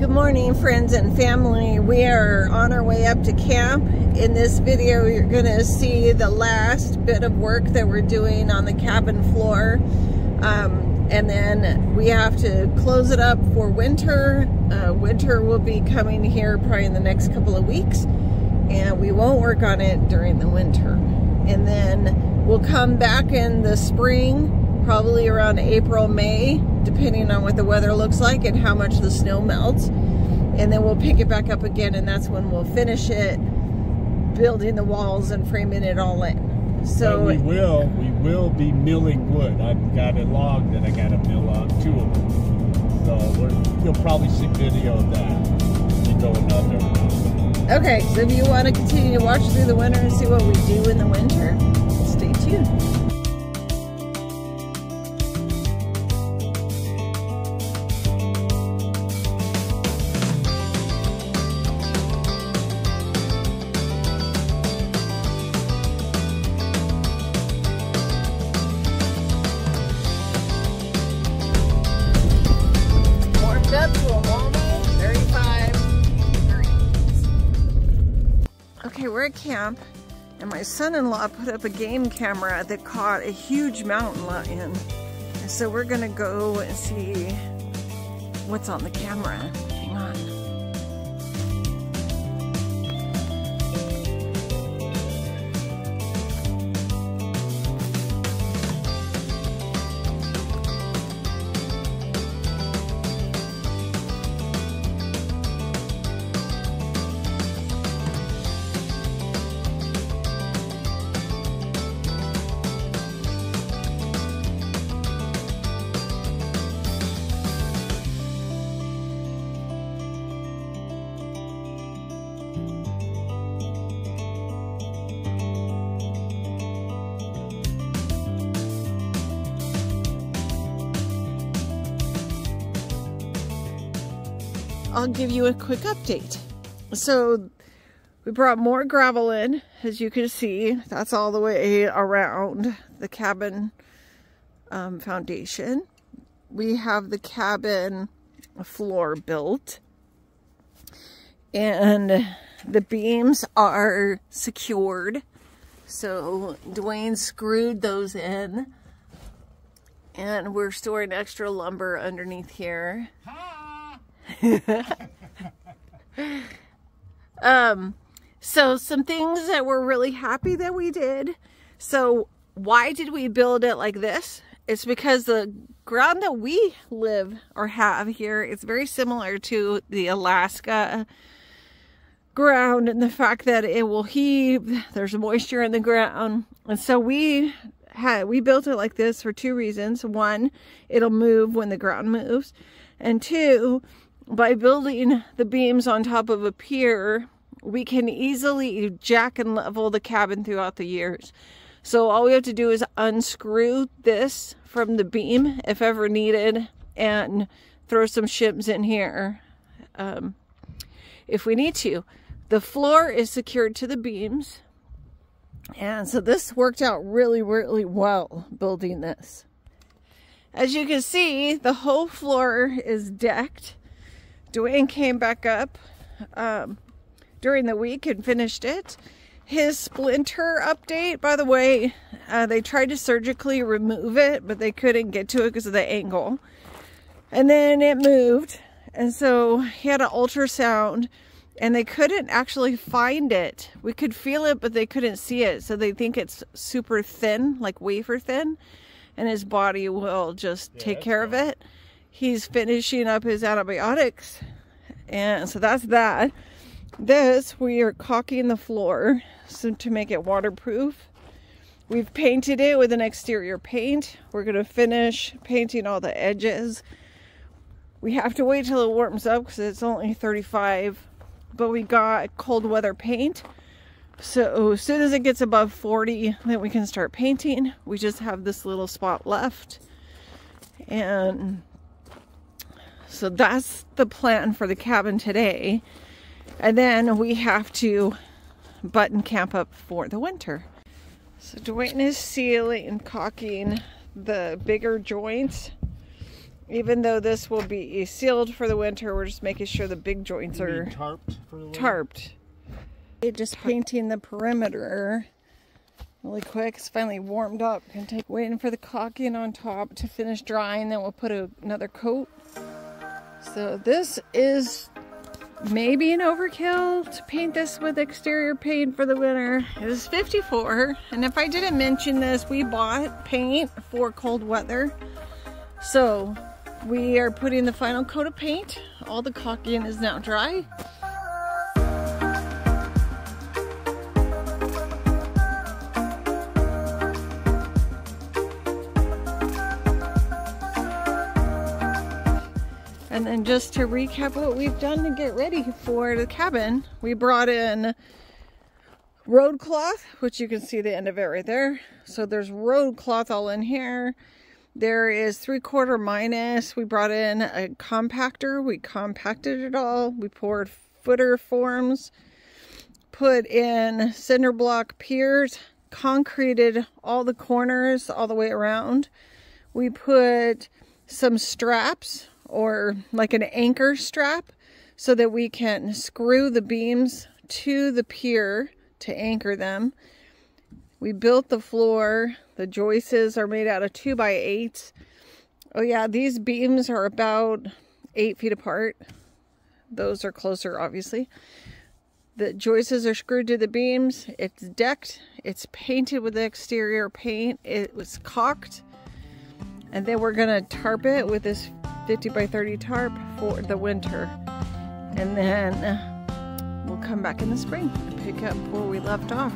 Good morning, friends and family. We are on our way up to camp. In this video, you're going to see the last bit of work that we're doing on the cabin floor. Um, and then we have to close it up for winter. Uh, winter will be coming here probably in the next couple of weeks. And we won't work on it during the winter. And then we'll come back in the spring probably around April, May, depending on what the weather looks like and how much the snow melts. And then we'll pick it back up again and that's when we'll finish it, building the walls and framing it all in. So but we will, we will be milling wood. I've got a log that I got to mill on two of them. So you'll probably see video of that. You going out there. Okay, so if you want to continue to watch through the winter and see what we do in the winter, stay tuned. Camp and my son-in-law put up a game camera that caught a huge mountain lion. So we're gonna go and see what's on the camera. Hang on. I'll give you a quick update. So we brought more gravel in, as you can see. That's all the way around the cabin um, foundation. We have the cabin floor built. And the beams are secured. So Duane screwed those in. And we're storing extra lumber underneath here. um, so some things that we're really happy that we did. So why did we build it like this? It's because the ground that we live or have here is very similar to the Alaska ground and the fact that it will heave, there's moisture in the ground. And so we had, we built it like this for two reasons. One, it'll move when the ground moves. And two, by building the beams on top of a pier, we can easily jack and level the cabin throughout the years. So all we have to do is unscrew this from the beam if ever needed and throw some shims in here um, if we need to. The floor is secured to the beams. And so this worked out really, really well building this. As you can see, the whole floor is decked Duane came back up um, during the week and finished it. His splinter update, by the way, uh, they tried to surgically remove it, but they couldn't get to it because of the angle. And then it moved. And so he had an ultrasound and they couldn't actually find it. We could feel it, but they couldn't see it. So they think it's super thin, like wafer thin, and his body will just yeah, take care of it he's finishing up his antibiotics. And so that's that. This, we are caulking the floor so to make it waterproof. We've painted it with an exterior paint. We're going to finish painting all the edges. We have to wait till it warms up because it's only 35. But we got cold weather paint. So as soon as it gets above 40, then we can start painting. We just have this little spot left. And so that's the plan for the cabin today. And then we have to button camp up for the winter. So Duane is sealing and caulking the bigger joints even though this will be sealed for the winter, we're just making sure the big joints are tarped for the tarped. It just painting the perimeter really quick. It's finally warmed up. Gonna take waiting for the caulking on top to finish drying. Then we'll put a, another coat. So this is maybe an overkill to paint this with exterior paint for the winter. It is 54. And if I didn't mention this, we bought paint for cold weather. So we are putting the final coat of paint. All the caulking is now dry. And then just to recap what we've done to get ready for the cabin, we brought in road cloth, which you can see the end of it right there. So there's road cloth all in here. There is three quarter minus. We brought in a compactor. We compacted it all. We poured footer forms, put in cinder block piers, concreted all the corners all the way around. We put some straps or like an anchor strap so that we can screw the beams to the pier to anchor them. We built the floor. The joists are made out of two by eight. Oh yeah, these beams are about eight feet apart. Those are closer, obviously. The joists are screwed to the beams. It's decked. It's painted with exterior paint. It was caulked. And then we're gonna tarp it with this 50 by 30 tarp for the winter. And then uh, we'll come back in the spring and pick up where we left off.